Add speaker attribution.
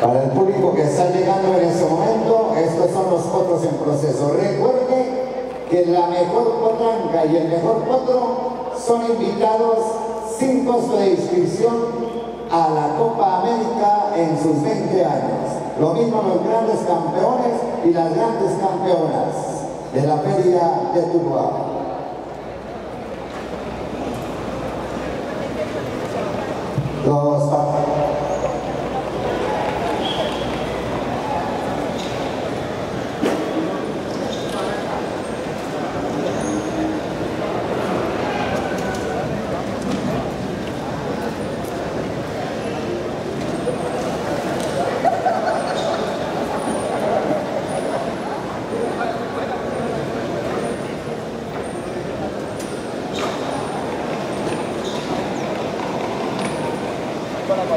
Speaker 1: Para el público que está llegando en este momento, estos son los potros en proceso. Recuerde que la mejor potranca y el mejor potro son invitados sin costo de inscripción a la Copa América en sus 20 años. Lo mismo los grandes campeones y las grandes campeonas de la Feria de Tuluá. Los para